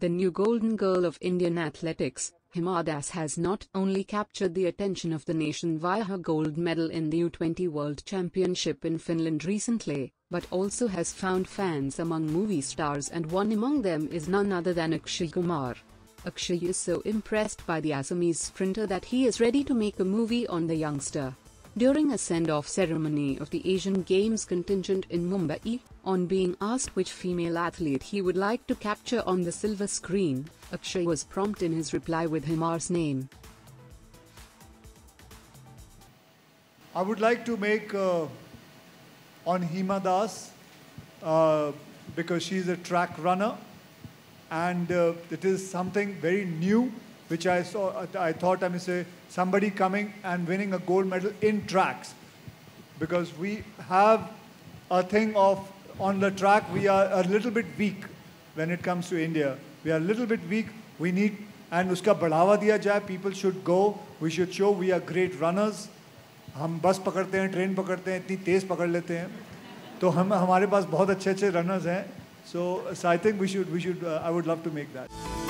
The new golden girl of Indian athletics, Hima Das has not only captured the attention of the nation via her gold medal in the U20 World Championship in Finland recently, but also has found fans among movie stars and one among them is none other than Akshay Kumar. Akshay is so impressed by the Assamese sprinter that he is ready to make a movie on the youngster. During a send-off ceremony of the Asian Games contingent in Mumbai, on being asked which female athlete he would like to capture on the silver screen, Akshay was prompt in his reply with Hima's name. I would like to make uh, on Hima Das uh, because she's a track runner and uh, it is something very new which I saw. I thought I may say somebody coming and winning a gold medal in tracks because we have a thing of on the track we are a little bit weak when it comes to India. We are a little bit weak. We need and uska बढ़ावा दिया जाए. People should go. We should show we are great runners. हम बस पकड़ते हैं train पकड़ते हैं इतनी तेज़ पकड़ लेते हैं तो हम हमारे पास बहुत अच्छे अच्छे रनर्स हैं so I think we should we should I would love to make that